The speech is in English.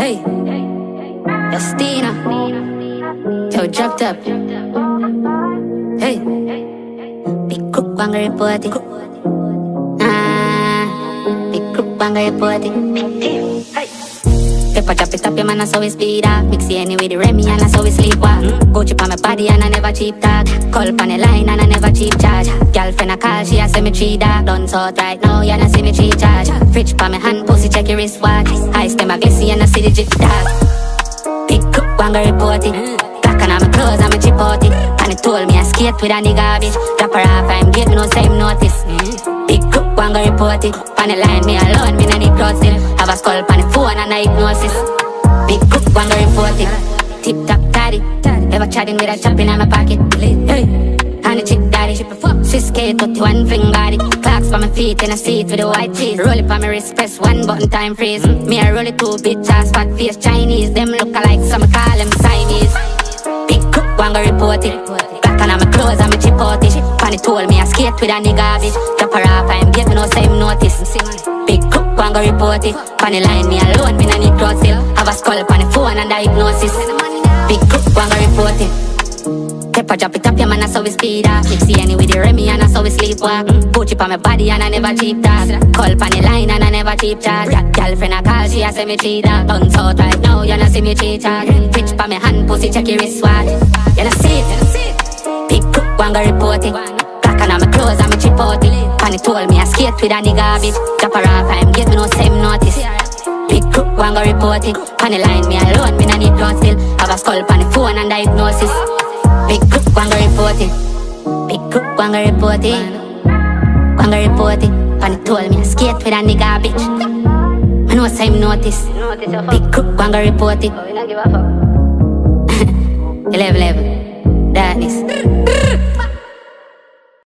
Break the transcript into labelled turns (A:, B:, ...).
A: Hey, Justina. Yo, dropped up. Hey, big crook bang reporting. Ah, big crook bang reporting. Hey. Pepper chop it up, your man, I saw we speed up. Mix it anyway, the Remy, and I saw we sleep walk. Mm. Go chip on my body, and I never cheap talk. Call on the line, and I never cheap charge. Girlfriend, I call, she a three dog. Done sort right now, you not see me cheap charge. Pa my hand, pussy check your wristwatch. Ice them a glissy, and I see the jit dog. Big cook, one go report it. Black on my clothes, I'm a chip out it. And it told me I skate with a nigga, bitch. Drop her off, I'm getting no same notice. Big cook, one go report it. On the line, me alone, me no need crowd still. Have a skull on the phone and a hypnosis. Big cook, one go report it. Tip top daddy. Ever chatting with a chop in my pocket. Hey, and the chick daddy. Swiss K, 31 fling body. Clocks for my feet in a seat with a white cheese. Roll it on my wrist, press one button, time freeze. Mm, me, I roll it two bitch ass, fat face Chinese. Them look alike, so some call them Siamese. Big cook, one go report it. Black on my clothes, I'm a chip out it. Funny told me I skate with a nigga, bitch. Drop her off, I'm getting no same notice. Big cook, one go report it. Funny line, me alone, me no need crowd still. Have a skull on the phone and diagnosis. Big cook, one go report it. Pepper drop it up, yeah man, I saw we speed up. Mix any with the Remy and I saw we sleepwalk mm. Put it on my body and I never cheap talk Call on the line and I never cheap chat Girlfriend I call, she a say me cheat dog Guns out right now, you not see me cheat chat Bitch pa me hand, pussy check your wristwatch. You not see it Big cook, one go report it. Black on my clothes, I'm a chip out it. Pan it told me I skate with a nigga bitch Drop her off, I'm get me no same notice. Big crook, one go report it. On the line, me alone, me no need crowd still. Have a skull on the phone and diagnosis Big crook, one go report it Big crook, one go report it One go report it On the told me skate with a nigga bitch. I know same notice. Big crook, one go report it 11 11